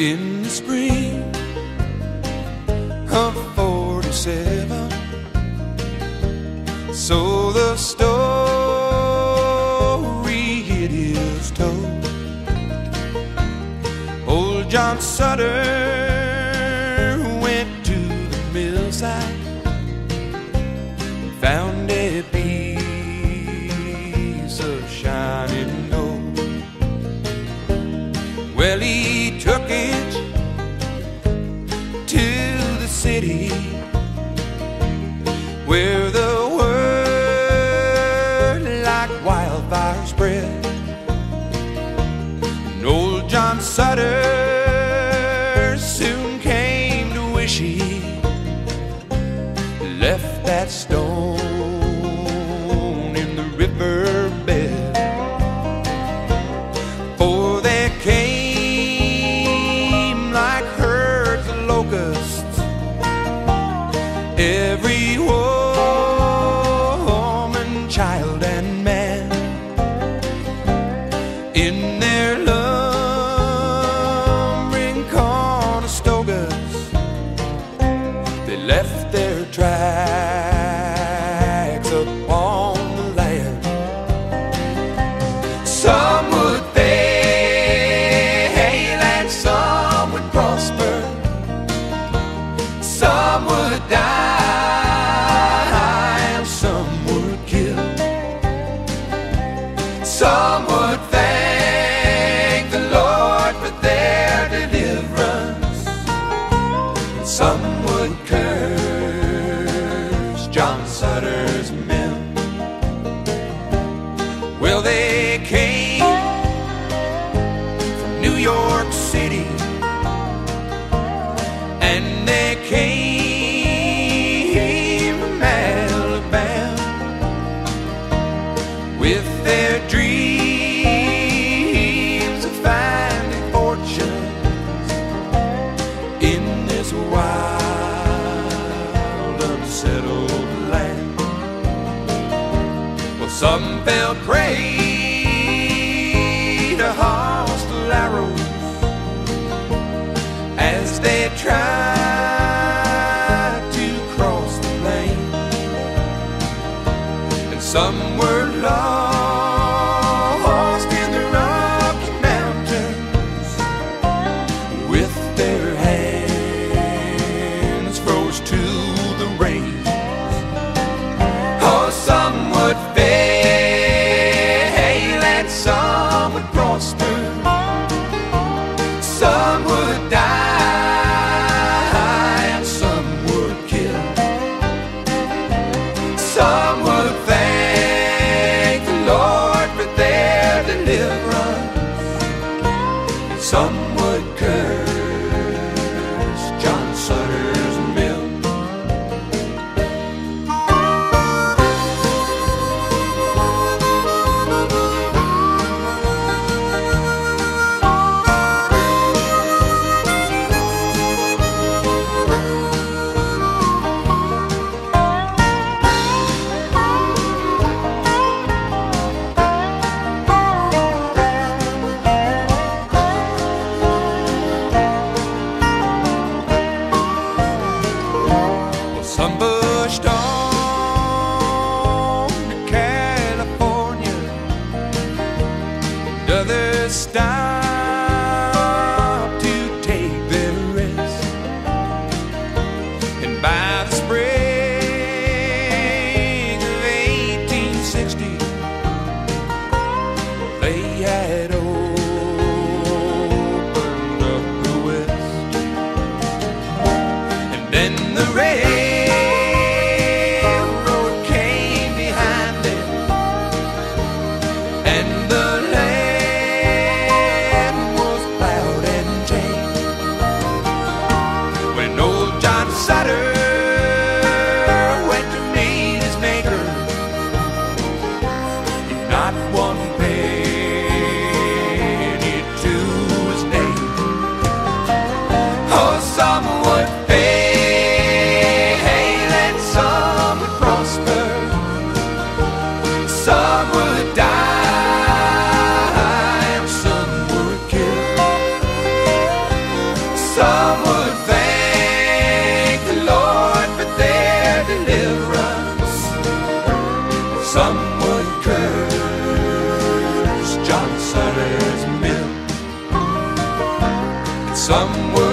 in the spring of 47. So the story it is told. Old John Sutter went to the mill site, found city where the Some would die and some would kill. Some would thank the Lord for their deliverance. And some would curse John Sutter's men. Well, they came from New York City. Some fell prey to hostile arrows as they tried to cross the plain, and some were lost. Someone Somewhere.